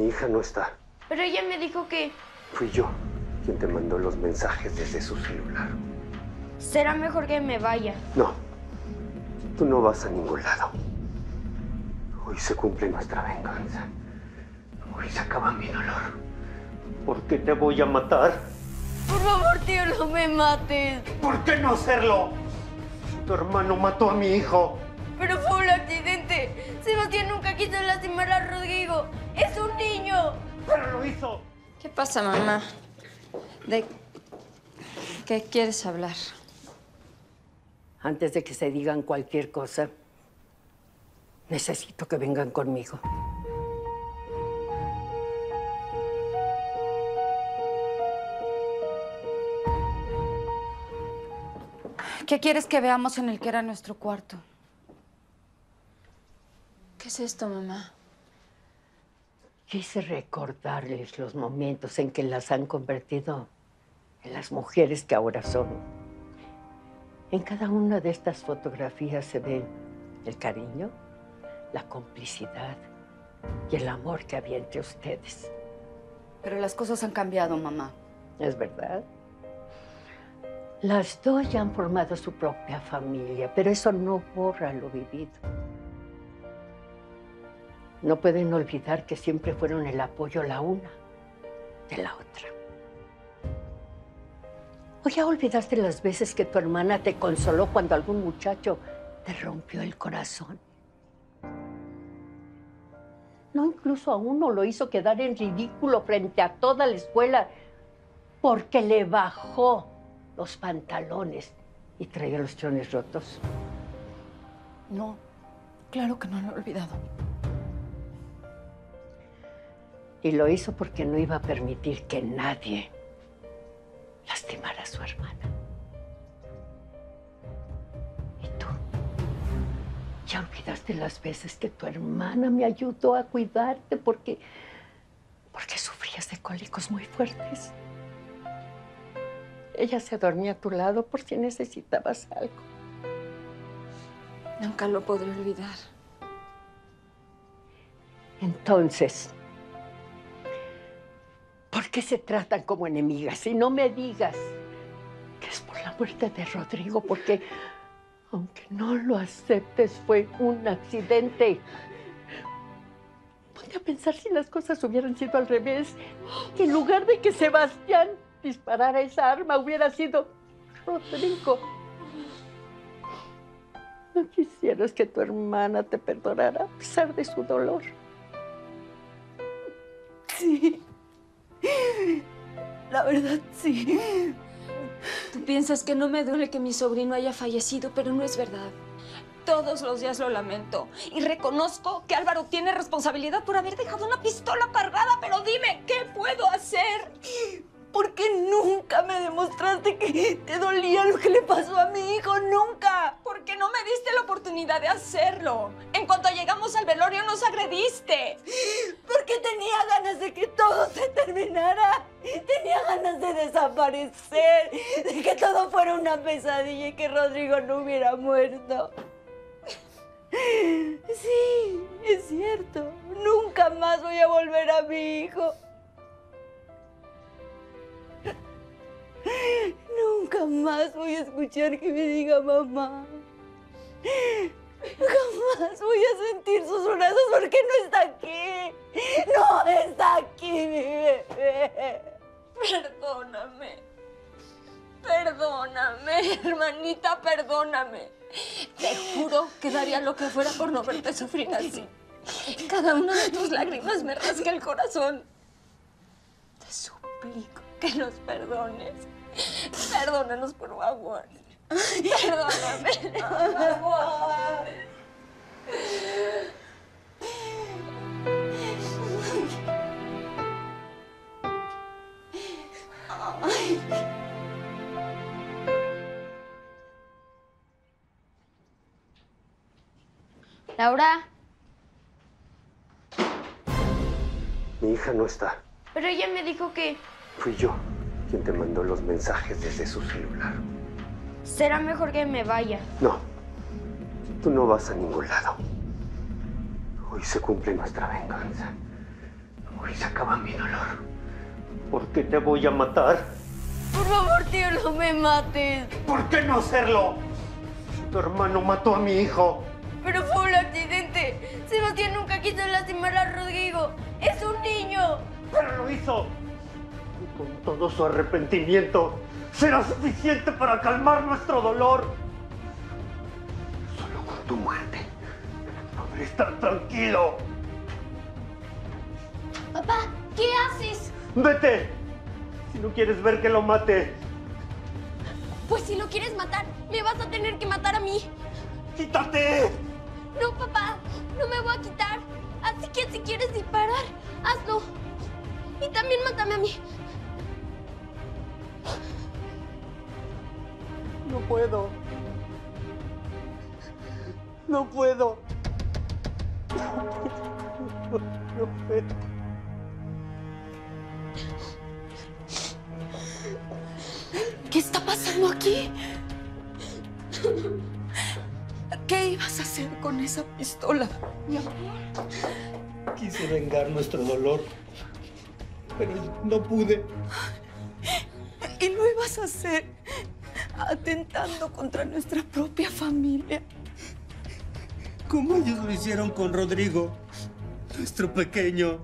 Mi hija no está. Pero ella me dijo que Fui yo quien te mandó los mensajes desde su celular. será mejor que me vaya. No, tú no vas a ningún lado. Hoy se cumple nuestra venganza. Hoy se acaba mi dolor. ¿Por qué te voy a matar? Por favor, tío, no me mates. ¿Por qué no hacerlo? Tu hermano mató a mi hijo. Pero fue un accidente. Sebastián nunca quiso lastimar a Rodrigo. Es un niño. Pero lo hizo. ¿Qué pasa, mamá? ¿De qué quieres hablar? Antes de que se digan cualquier cosa, necesito que vengan conmigo. ¿Qué quieres que veamos en el que era nuestro cuarto? ¿Qué es esto, mamá? Quise recordarles los momentos en que las han convertido en las mujeres que ahora son. En cada una de estas fotografías se ve el cariño, la complicidad y el amor que había entre ustedes. Pero las cosas han cambiado, mamá. ¿Es verdad? Las dos ya han formado su propia familia, pero eso no borra lo vivido. No pueden olvidar que siempre fueron el apoyo la una de la otra. ¿O ya olvidaste las veces que tu hermana te consoló cuando algún muchacho te rompió el corazón? No, incluso a uno lo hizo quedar en ridículo frente a toda la escuela porque le bajó los pantalones y traía los chones rotos. No, claro que no lo he olvidado. Y lo hizo porque no iba a permitir que nadie lastimara a su hermana. ¿Y tú? ¿Ya olvidaste las veces que tu hermana me ayudó a cuidarte porque, porque sufrías de cólicos muy fuertes? Ella se dormía a tu lado por si necesitabas algo. Nunca lo podré olvidar. Entonces, ¿por qué se tratan como enemigas? Y no me digas que es por la muerte de Rodrigo, porque aunque no lo aceptes, fue un accidente. Ponte a pensar si las cosas hubieran sido al revés. En lugar de que Sebastián disparara esa arma, hubiera sido Rodrigo. No quisieras que tu hermana te perdonara a pesar de su dolor. Sí. La verdad, sí. Tú piensas que no me duele que mi sobrino haya fallecido, pero no es verdad. Todos los días lo lamento. Y reconozco que Álvaro tiene responsabilidad por haber dejado una pistola cargada, pero dime, ¿qué puedo hacer? ¿Por qué nunca me demostraste que te dolía lo que le pasó a mi hijo? ¡Nunca! Porque no me diste la oportunidad de hacerlo. En cuanto llegamos al velorio nos agrediste. Porque tenía ganas de que todo se terminara. Tenía ganas de desaparecer, de que todo fuera una pesadilla y que Rodrigo no hubiera muerto. Sí, es cierto. Nunca más voy a volver a mi hijo. Nunca más voy a escuchar que me diga mamá. Jamás voy a sentir sus brazos porque no está aquí. No está aquí mi bebé. Perdóname. Perdóname, hermanita, perdóname. Te juro que daría lo que fuera por no verte sufrir así. Cada una de tus lágrimas me rasga el corazón. Te suplico que nos perdones. Perdónanos, por favor. Perdóname, por favor. Laura, Mi hija no está. pero ella me dijo que Fui yo quien te mandó los mensajes desde su celular. será mejor que me vaya. No, tú no vas a ningún lado. Hoy se cumple nuestra venganza. Hoy se acaba mi dolor. ¿Por qué te voy a matar? Por favor, tío, no me mates. ¿Por qué no hacerlo? Tu hermano mató a mi hijo. Pero fue un accidente. Sebastián nunca quiso lastimar a Rodrigo. Es un niño. Pero lo hizo. Todo su arrepentimiento será suficiente para calmar nuestro dolor. Solo con tu muerte podré estar tranquilo. Papá, ¿qué haces? Vete. Si no quieres ver que lo mate, Pues si lo quieres matar, me vas a tener que matar a mí. quítate. No, papá, no me voy a quitar. Así que si quieres disparar, hazlo. Y también mátame a mí. Puedo. No puedo. No puedo. ¿Qué está pasando aquí? ¿Qué ibas a hacer con esa pistola, mi amor? Quise vengar nuestro dolor, pero no pude. Y lo ibas a hacer atentando contra nuestra propia familia. Como ellos lo hicieron con Rodrigo, nuestro pequeño.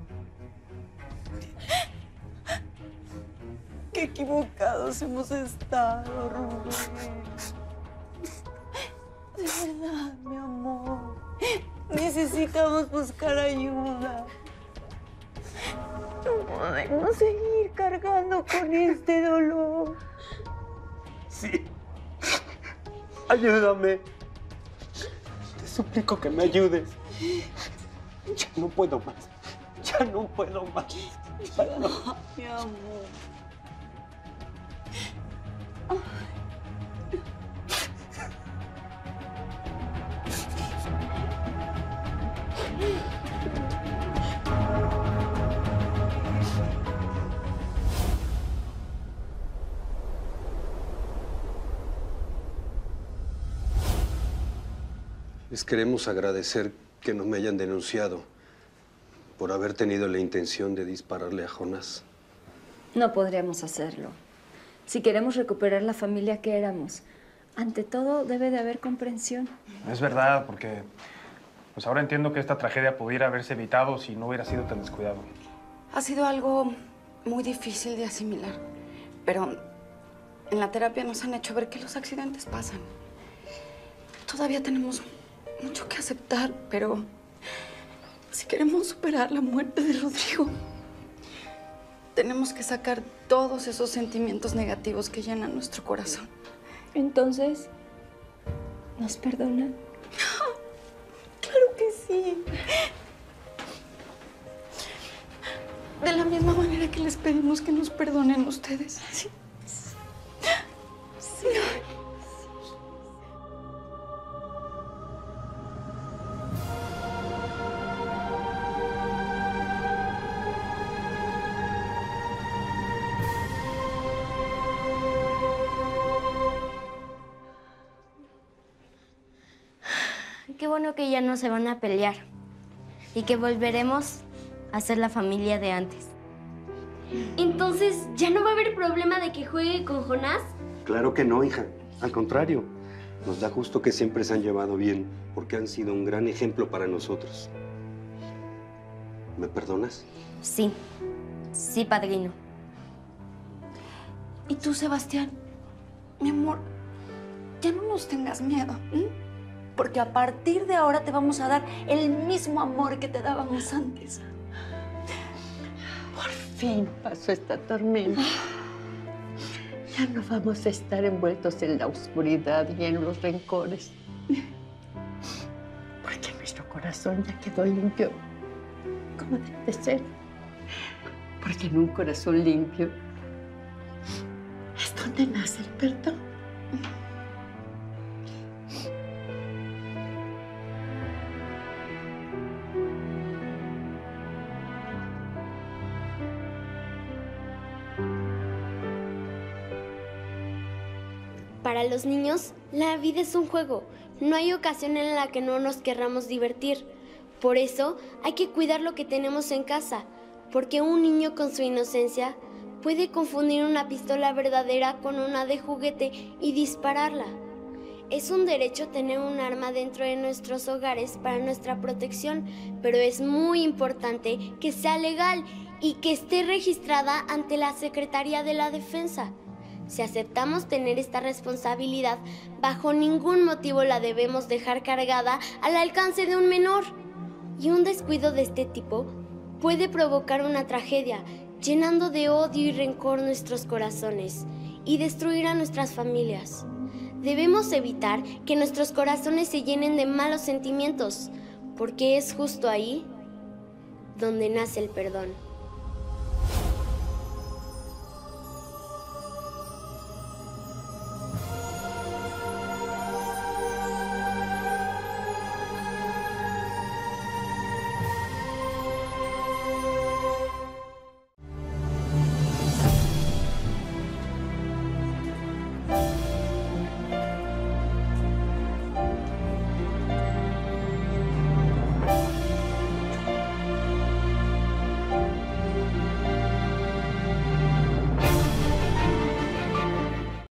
Qué equivocados hemos estado, Rubén. De verdad, mi amor. Necesitamos buscar ayuda. No podemos seguir cargando con este dolor. Sí. Ayúdame. Te suplico que me ayudes. Ya no puedo más. Ya no puedo más. Mi amor. Les queremos agradecer que no me hayan denunciado por haber tenido la intención de dispararle a Jonás. No podríamos hacerlo. Si queremos recuperar la familia que éramos, ante todo debe de haber comprensión. Es verdad, porque pues ahora entiendo que esta tragedia pudiera haberse evitado si no hubiera sido tan descuidado. Ha sido algo muy difícil de asimilar, pero en la terapia nos han hecho ver que los accidentes pasan. Todavía tenemos mucho que aceptar, pero si queremos superar la muerte de Rodrigo, tenemos que sacar todos esos sentimientos negativos que llenan nuestro corazón. Entonces, ¿nos perdonan? Claro que sí. De la misma manera que les pedimos que nos perdonen ustedes. Sí. Bueno que ya no se van a pelear. Y que volveremos a ser la familia de antes. Entonces, ¿ya no va a haber problema de que juegue con Jonás? Claro que no, hija. Al contrario, nos da justo que siempre se han llevado bien, porque han sido un gran ejemplo para nosotros. ¿Me perdonas? Sí. Sí, padrino. Y tú, Sebastián, mi amor, ya no nos tengas miedo, ¿m? Porque a partir de ahora te vamos a dar el mismo amor que te dábamos antes. Por fin pasó esta tormenta. Ya no vamos a estar envueltos en la oscuridad y en los rencores. Porque nuestro corazón ya quedó limpio, como debe de ser. Porque en un corazón limpio es donde nace el perdón. Para los niños, la vida es un juego. No hay ocasión en la que no nos querramos divertir. Por eso hay que cuidar lo que tenemos en casa. porque un niño con su inocencia puede confundir una pistola verdadera con una de juguete y dispararla. Es un derecho tener un arma dentro de nuestros hogares para nuestra protección, pero es muy importante que sea legal y que esté registrada ante la Secretaría de la Defensa. Si aceptamos tener esta responsabilidad, bajo ningún motivo la debemos dejar cargada al alcance de un menor. Y un descuido de este tipo puede provocar una tragedia, llenando de odio y rencor nuestros corazones y destruir a nuestras familias. Debemos evitar que nuestros corazones se llenen de malos sentimientos, porque es justo ahí donde nace el perdón.